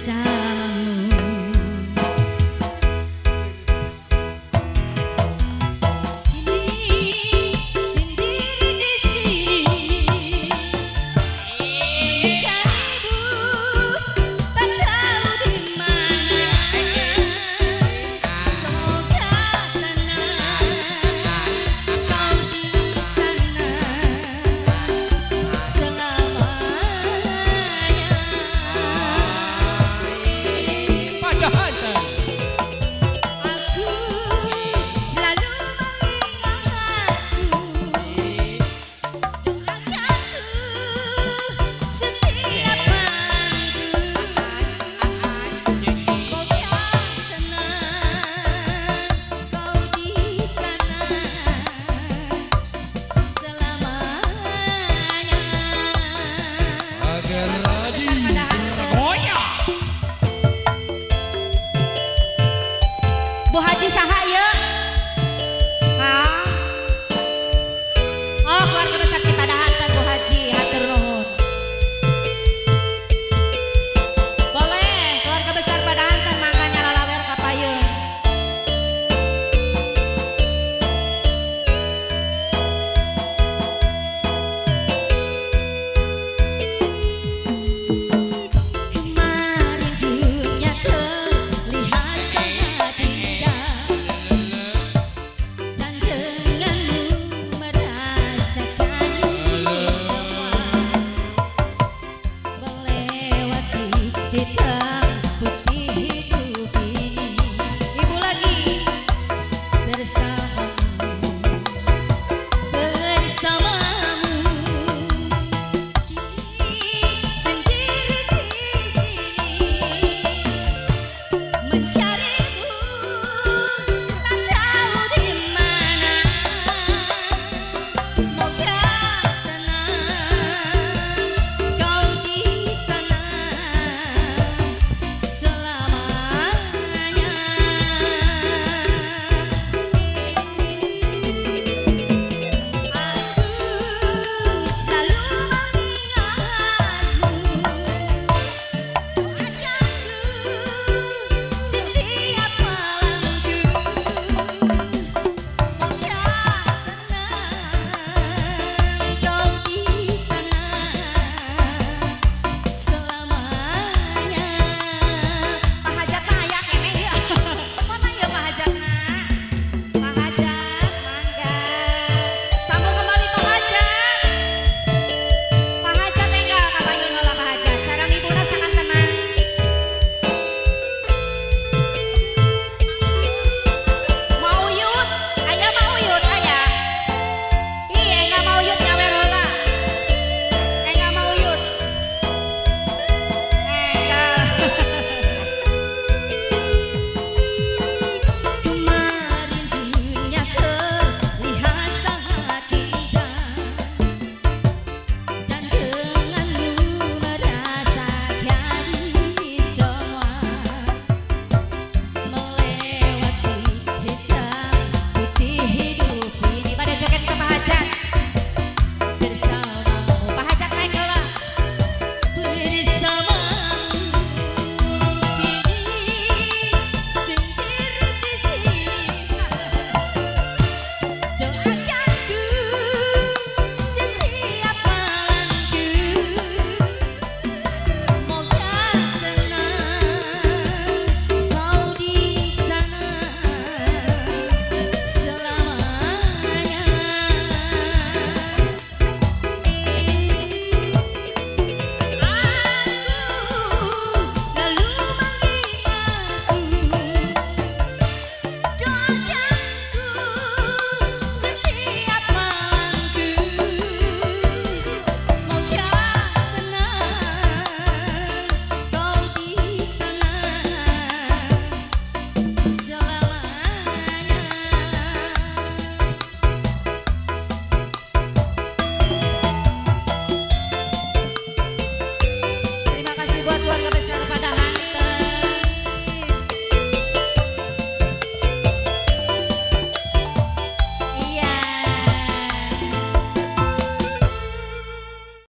Bersama